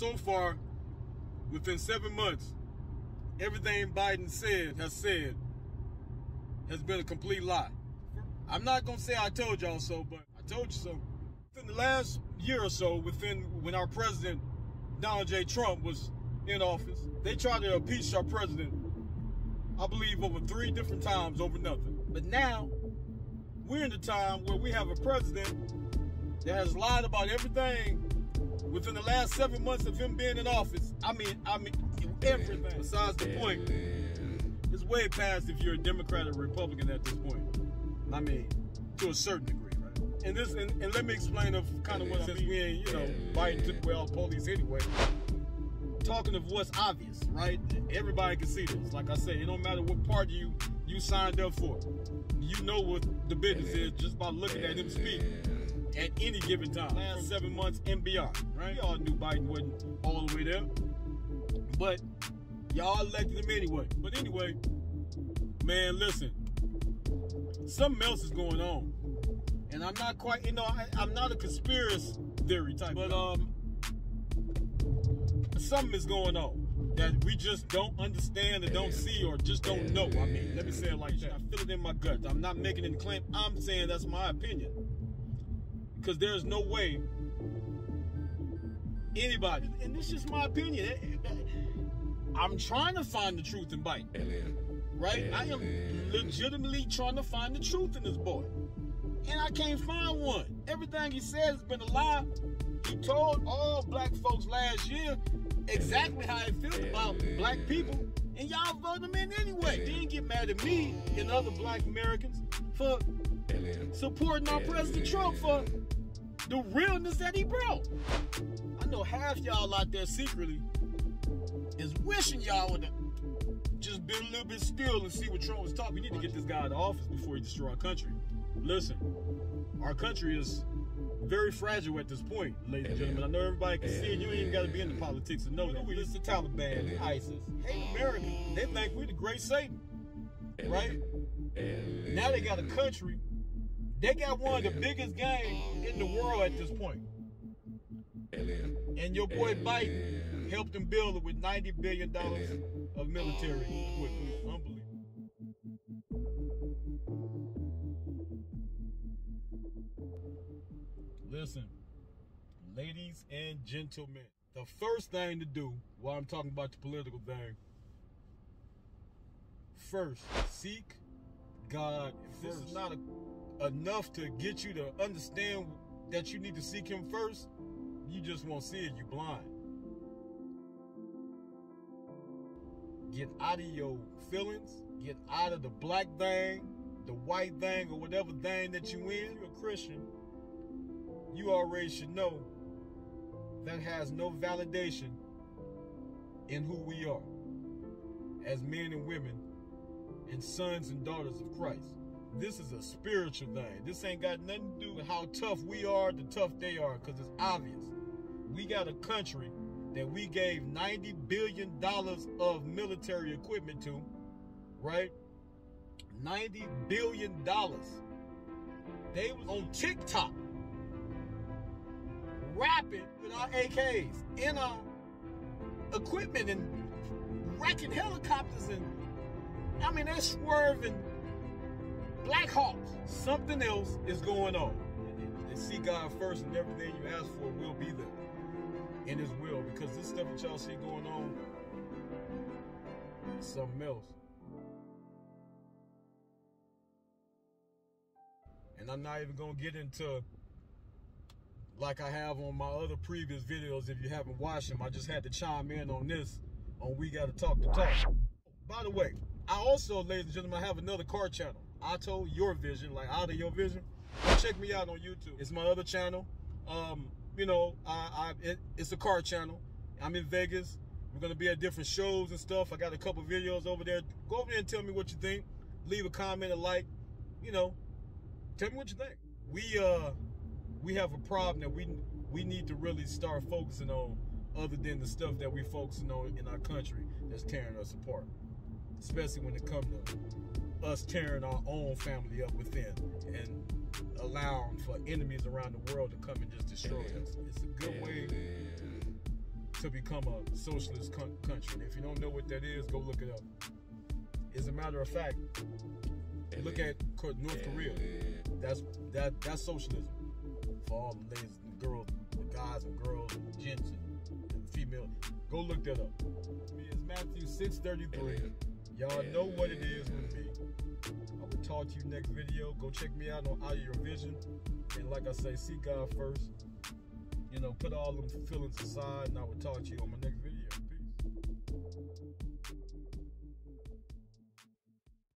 so far, within seven months, everything Biden said has said has been a complete lie. I'm not gonna say I told y'all so, but I told you so. Within the last year or so, within when our president Donald J. Trump was in office, they tried to impeach our president. I believe over three different times over nothing. But now we're in the time where we have a president that has lied about everything within the last seven months of him being in office. I mean, I mean everything. Besides the point, it's way past if you're a Democrat or Republican at this point. I mean, to a certain degree, right? And this, and, and let me explain of kind of what since we ain't, you know, Biden took away all the police anyway. Talking of what's obvious, right? Everybody can see this. Like I said, it don't matter what party you you signed up for. You know what the business is just by looking at him speak at any given time. Last seven months and beyond, right? We all knew Biden wasn't all the way there. But y'all elected him anyway. But anyway, man, listen. Something else is going on. And I'm not quite, you know, I, am not a conspiracy theory type, but um, something is going on that we just don't understand or don't see or just don't know. I mean, let me say it like that. I feel it in my gut. I'm not making any claim. I'm saying that's my opinion. Because there's no way anybody, and this is my opinion. I'm trying to find the truth in Biden. Right? I am legitimately trying to find the truth in this boy. And I can't find one. Everything he says has been a lie. He told all black folks last year exactly how he feels about black people. And y'all voted him in anyway. Didn't get mad at me and other black Americans for supporting our President Trump for the realness that he brought. I know half y'all out there secretly is wishing y'all would have just been a little bit still and see what Trump was talking. We need to get this guy out of office before he destroys our country. Listen, our country is very fragile at this point, ladies and gentlemen. I know everybody can see it. You ain't even got to be in the politics to know that. We it's the Taliban, ISIS, hate America. They think we're the great Satan, right? Now they got a country they got one of the biggest games in the world at this point. And your boy Biden helped them build it with $90 billion of military equipment. Unbelievable. Listen, ladies and gentlemen, the first thing to do while I'm talking about the political thing, first, seek God. If this is not a enough to get you to understand that you need to seek him first, you just won't see it, You're blind. Get out of your feelings, get out of the black thing, the white thing, or whatever thing that you in. If you're a Christian, you already should know that has no validation in who we are as men and women and sons and daughters of Christ. This is a spiritual thing. This ain't got nothing to do with how tough we are, the tough they are, because it's obvious. We got a country that we gave $90 billion of military equipment to, right? $90 billion. They was on TikTok rapping with our AKs in our equipment and wrecking helicopters and I mean they're swerving Black Hawks. Something else is going on. And see God first, and everything you ask for will be there in His will. Because this stuff that y'all see going on is something else. And I'm not even gonna get into like I have on my other previous videos. If you haven't watched them, I just had to chime in on this on We Gotta Talk the Talk. By the way, I also, ladies and gentlemen, I have another car channel. Auto Your Vision, like out of your vision. Check me out on YouTube. It's my other channel. Um, you know, I, I it, it's a car channel. I'm in Vegas. We're gonna be at different shows and stuff. I got a couple videos over there. Go over there and tell me what you think. Leave a comment, a like. You know, tell me what you think. We uh, we have a problem that we we need to really start focusing on, other than the stuff that we're focusing on in our country that's tearing us apart, especially when it comes to us tearing our own family up within and allowing for enemies around the world to come and just destroy us. It's a good way to become a socialist country. And if you don't know what that is, go look it up. As a matter of fact, look at North Korea. That's that that's socialism for all the ladies and girls, the guys and girls, and gents and female. Go look that up. It's Matthew 6:33. Y'all know what it is with me. I will talk to you next video. Go check me out on Out of Your Vision. And like I say, seek God first. You know, put all them feelings aside, and I will talk to you on my next